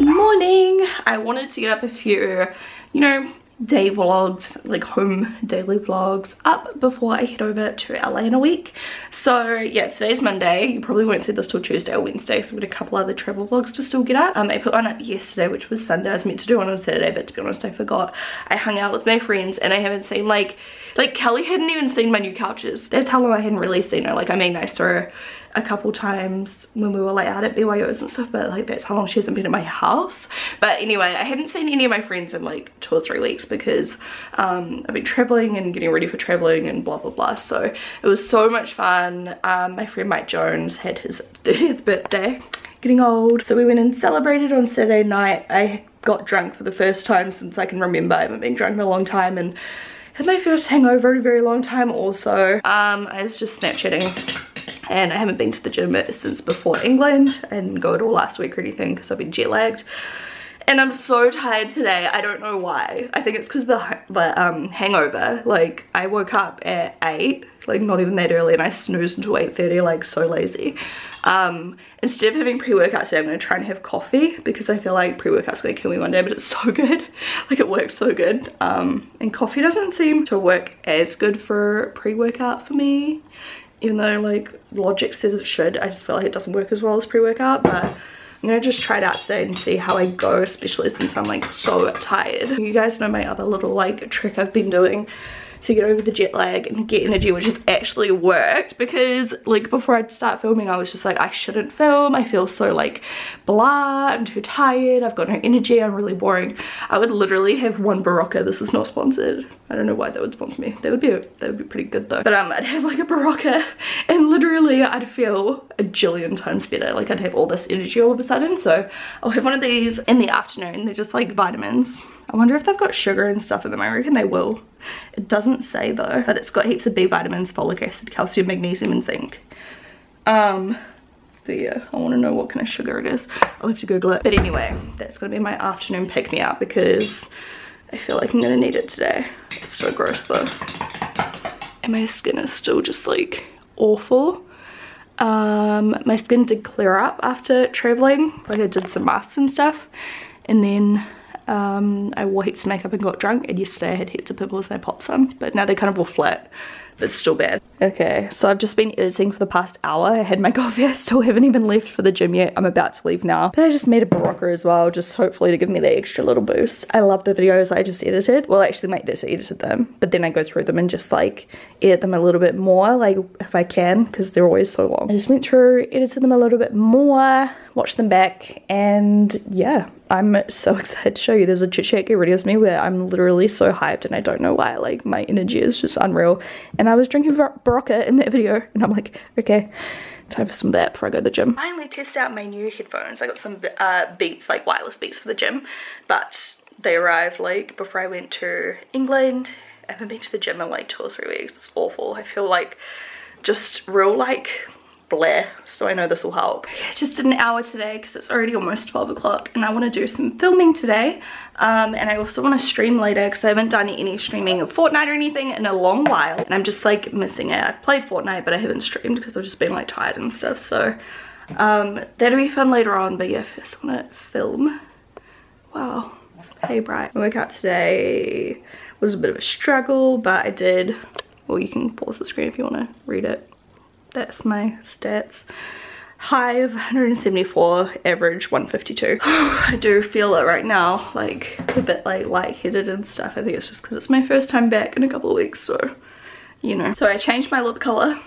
Morning. I wanted to get up a few, you know, day vlogs, like home daily vlogs up before I head over to LA in a week. So yeah, today's Monday. You probably won't see this till Tuesday or Wednesday, so I've got a couple other travel vlogs to still get up. Um, I put one up yesterday, which was Sunday. I was meant to do one on Saturday, but to be honest, I forgot. I hung out with my friends and I haven't seen like, like Kelly hadn't even seen my new couches. That's how long I hadn't really seen her. Like I made nice to her a couple times when we were like out at BYOs and stuff but like that's how long she hasn't been at my house. But anyway I hadn't seen any of my friends in like two or three weeks because um, I've been traveling and getting ready for traveling and blah blah blah. So it was so much fun. Um, my friend Mike Jones had his 30th birthday getting old. So we went and celebrated on Saturday night. I got drunk for the first time since I can remember. I haven't been drunk in a long time and had my first hangover in a very long time also. Um, I was just snapchatting and I haven't been to the gym since before England and go at all last week or anything because I've been jet lagged. And I'm so tired today. I don't know why. I think it's because the, the um, hangover. Like I woke up at 8 like not even that early and I snoozed until 8.30 like so lazy. Um, instead of having pre-workout today I'm going to try and have coffee because I feel like pre-workout's going to kill me one day but it's so good. Like it works so good. Um, and coffee doesn't seem to work as good for pre-workout for me even though like logic says it should i just feel like it doesn't work as well as pre-workout but i'm gonna just try it out today and see how i go especially since i'm like so tired. You guys know my other little like trick i've been doing to get over the jet lag and get energy which has actually worked because like before I'd start filming I was just like I shouldn't film. I feel so like blah I'm too tired. I've got no energy. I'm really boring. I would literally have one Berocca this is not sponsored. I don't know why they would sponsor me. They would be that would be pretty good though. But um I'd have like a Berocca and literally I'd feel a jillion times better. Like I'd have all this energy all of a sudden. So I'll have one of these in the afternoon. They're just like vitamins I wonder if they've got sugar and stuff in them. I reckon they will. It doesn't say though, but it's got heaps of B vitamins, folic acid, calcium, magnesium, and zinc. Um, but yeah, I want to know what kind of sugar it is. I'll have to Google it. But anyway, that's going to be my afternoon pick-me-up because I feel like I'm going to need it today. It's so gross though. And my skin is still just like awful. Um, my skin did clear up after traveling. Like I did some masks and stuff. And then um, I wore heaps of makeup and got drunk and yesterday I had heaps of pimples and I popped some but now they're kind of all flat but still bad. Okay, so I've just been editing for the past hour. I had my coffee, I still haven't even left for the gym yet. I'm about to leave now. But I just made a Berocca as well, just hopefully to give me that extra little boost. I love the videos I just edited. Well, actually my editor edited them, but then I go through them and just like edit them a little bit more, like if I can, because they're always so long. I just went through, edited them a little bit more, watched them back, and yeah, I'm so excited to show you. There's a chit chat get ready with me where I'm literally so hyped and I don't know why. Like my energy is just unreal. And I was drinking Berocca in that video and I'm like, okay, time for some of that before I go to the gym. Finally test out my new headphones. I got some uh, Beats, like wireless Beats for the gym, but they arrived like before I went to England. I haven't been to the gym in like two or three weeks. It's awful. I feel like just real like Blair, so I know this will help. Just an hour today because it's already almost 12 o'clock and I want to do some filming today um, and I also want to stream later because I haven't done any streaming of Fortnite or anything in a long while and I'm just like missing it. I've played Fortnite but I haven't streamed because I've just been like tired and stuff so um, that'll be fun later on but yeah I want to film. Wow. Hey Bright. My workout today was a bit of a struggle but I did, well you can pause the screen if you want to read it that's my stats. High of 174 average 152 i do feel it right now like a bit like lightheaded and stuff. I think it's just because it's my first time back in a couple of weeks so you know. So i changed my lip color.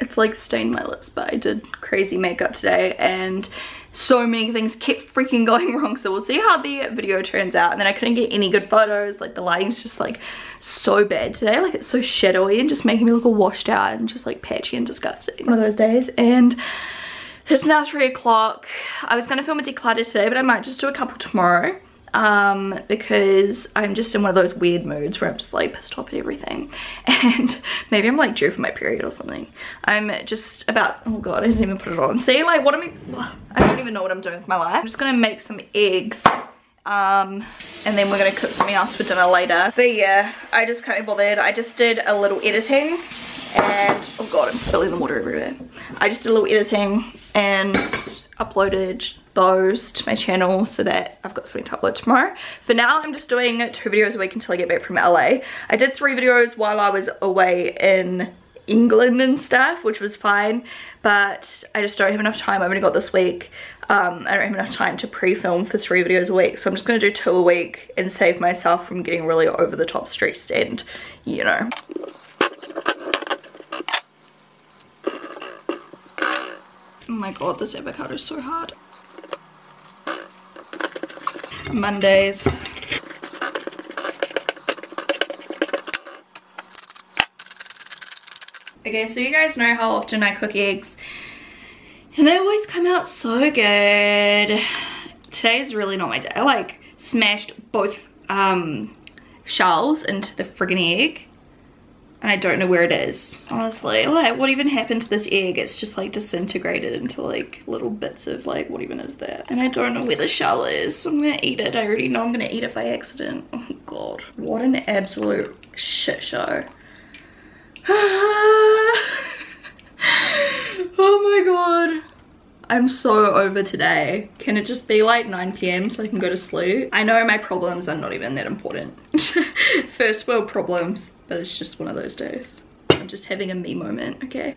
It's like stained my lips but i did crazy makeup today and so many things kept freaking going wrong. So we'll see how the video turns out. And then I couldn't get any good photos. Like the lighting's just like so bad today. Like it's so shadowy and just making me look all washed out and just like patchy and disgusting. One of those days. And it's now three o'clock. I was gonna film a declutter today but I might just do a couple tomorrow um, because I'm just in one of those weird moods where I'm just like pissed off at everything and maybe I'm like due for my period or something. I'm just about, oh god, I didn't even put it on. See, like what am I, I don't even know what I'm doing with my life. I'm just gonna make some eggs um and then we're gonna cook something else for dinner later but yeah i just can't be bothered i just did a little editing and oh god i'm spilling the water everywhere i just did a little editing and uploaded those to my channel so that I've got something to upload tomorrow. For now, I'm just doing two videos a week until I get back from LA. I did three videos while I was away in England and stuff, which was fine, but I just don't have enough time. I've only got this week. Um, I don't have enough time to pre-film for three videos a week, so I'm just gonna do two a week and save myself from getting really over the top stressed and, you know. Oh my god, this avocado is so hard. Mondays. Okay, so you guys know how often I cook eggs. And they always come out so good. Today is really not my day. I like smashed both um, shells into the friggin' egg and I don't know where it is. Honestly, like what even happened to this egg? It's just like disintegrated into like little bits of like, what even is that? And I don't know where the shell is, so I'm gonna eat it. I already know I'm gonna eat it by accident. Oh God, what an absolute shit show. oh my God. I'm so over today. Can it just be like 9 p.m. so I can go to sleep? I know my problems are not even that important. First world problems but it's just one of those days. I'm just having a me moment, okay?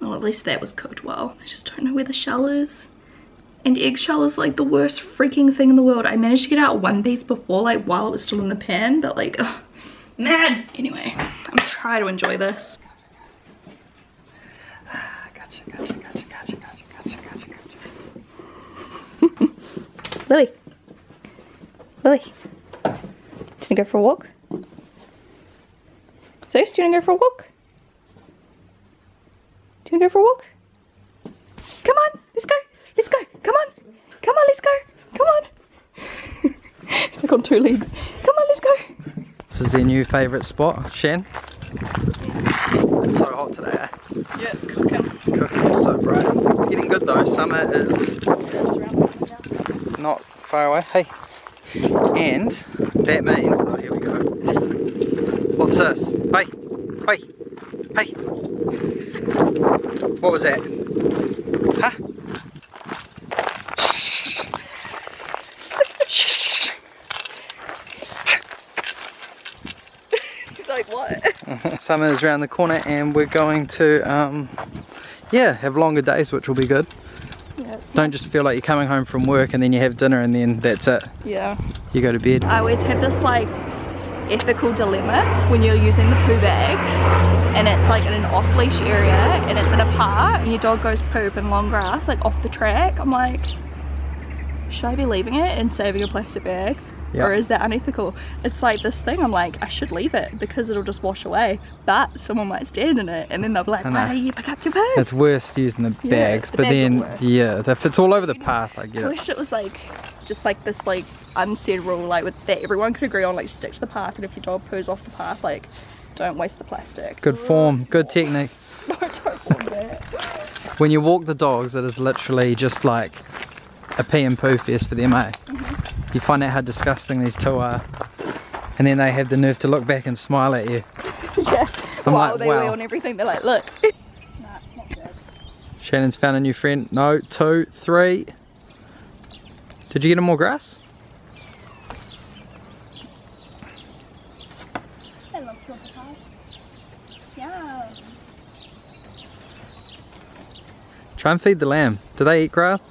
Well, at least that was cooked well. I just don't know where the shell is. And eggshell is like the worst freaking thing in the world. I managed to get out one piece before, like while it was still in the pan, but like, ugh, mad. Anyway, I'm trying to enjoy this. Lily. Lily. Did you go for a walk? Zeus, do you want to go for a walk? Do you want to go for a walk? Come on, let's go, let's go, come on, come on, let's go, come on. He's like on two legs. Come on, let's go. This is their new favourite spot, Shan. It's so hot today, eh? Yeah, it's cooking. Cooking, so bright. It's getting good though, summer is not far away. Hey. And that means, oh here we go. What's this? Hey, hey, hey. What was that? Huh? He's like, what? Summer's around the corner and we're going to, um, yeah, have longer days, which will be good. Yeah, Don't just feel like you're coming home from work and then you have dinner and then that's it. Yeah. You go to bed. I always have this like ethical dilemma when you're using the poo bags and it's like in an off-leash area and it's in a park and your dog goes poop in long grass like off the track I'm like should I be leaving it and saving a plastic bag? Yep. or is that unethical? It's like this thing I'm like I should leave it because it'll just wash away but someone might stand in it and then they'll be like why do you pick up your poo it's worse using the bags yeah, the but then yeah if it's all over the path I get I it. wish it was like just like this like unsaid rule like with that everyone could agree on like stick to the path and if your dog poos off the path like don't waste the plastic. Good form good technique. No don't want that. When you walk the dogs it is literally just like a pee and poo fest for them eh? Mm -hmm. you find out how disgusting these two are and then they have the nerve to look back and smile at you. Yeah. I'm wow like, they wow. on everything they're like look. Nah, Shannon's found a new friend. No two three did you get him more grass? Try and feed the lamb. Do they eat grass?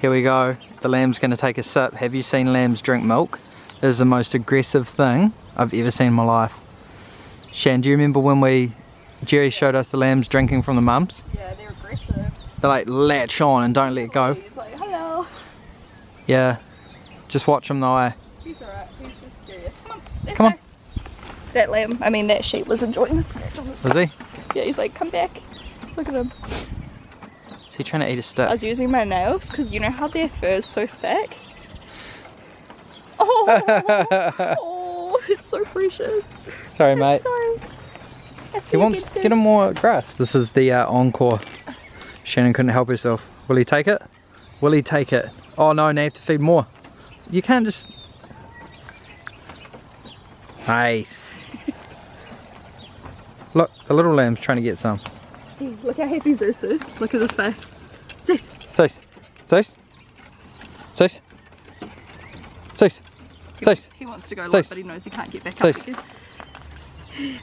Here we go. The lamb's going to take a sip. Have you seen lambs drink milk? It is the most aggressive thing I've ever seen in my life. Shan, do you remember when we, Jerry showed us the lambs drinking from the mums? Yeah, they're aggressive. They like latch on and don't let go. Yeah. Just watch him though, eh? He's alright. He's just curious. Come on. Come on. That lamb, I mean that sheep was enjoying the scratch on the Was he? Yeah, he's like, come back. Look at him. Is he trying to eat a stick? I was using my nails because you know how their fur is so thick? Oh, oh it's so precious. Sorry, I'm mate. Sorry. He wants to get him more grass. This is the uh, encore. Shannon couldn't help herself. Will he take it? Will he take it? Oh no, now you have to feed more. You can't just... Nice. Look, the little lamb's trying to get some. See, look how happy Zeus is. Look at his face. Zeus. Zeus. Zeus. Zeus. Zeus. Zeus. He wants to go Zeus. low, but he knows he can't get back Zeus. up again.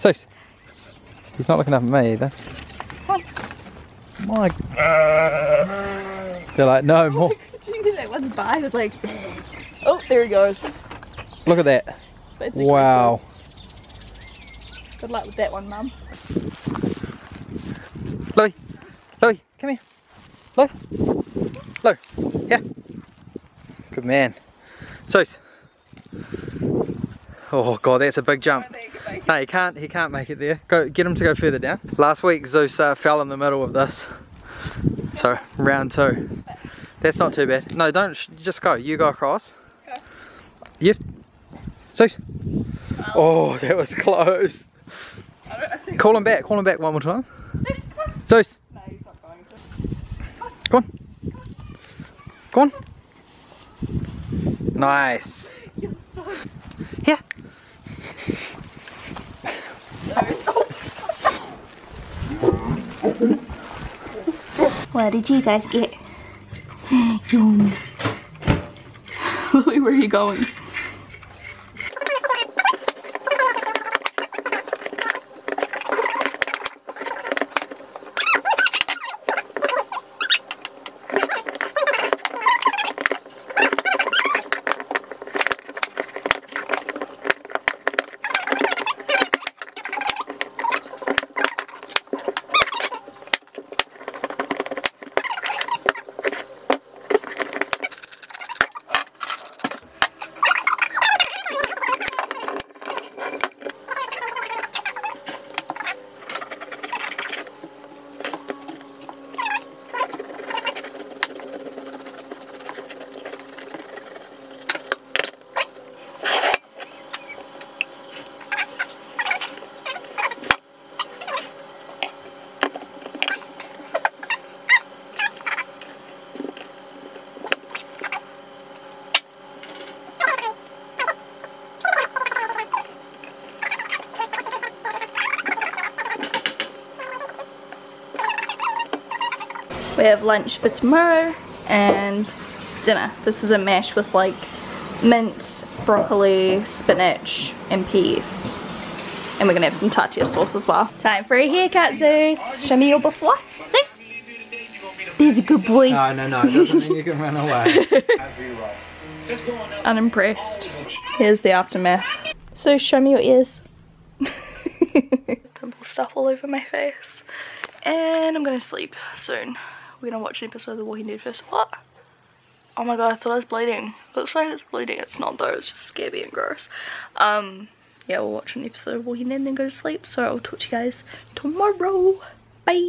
Zeus. He's not looking up at me either. My. Uh, They're like, no more. Did that one's by? He was like, oh, there he goes. Look at that. That's Wow. Good luck with that one, Mum. Louie. Louie, come here. Louie. Louie. Yeah. Good man. Zeus. Oh god, that's a big jump. No, he can't. He can't make it there. Go get him to go further down. Last week Zeus uh, fell in the middle of this, so round two. That's not too bad. No, don't. sh- Just go. You go across. Okay. You. Zeus. Um, oh, that was close. I don't, I think Call him back. Call him back one more time. Zeus, come on. Zeus. No, he's not going to. Go on. Go on. Nice. You're so Yeah. What did you guys get? Yum. Louie, where are you going? We have lunch for tomorrow and dinner. This is a mash with like mint, broccoli, spinach, and peas. And we're gonna have some tartar sauce as well. Time for a haircut, Zeus. Show me your before. Zeus. There's a good boy. No, no, no. It doesn't mean you can run away. Unimpressed. Here's the aftermath. So show me your ears. Pimple stuff all over my face. And I'm gonna sleep soon. We're gonna watch an episode of The Walking Dead first. What? Oh my god, I thought I was bleeding. Looks like it's bleeding. It's not though, it's just scary and gross. Um, yeah, we'll watch an episode of Walking Dead and then go to sleep. So I'll talk to you guys tomorrow. Bye.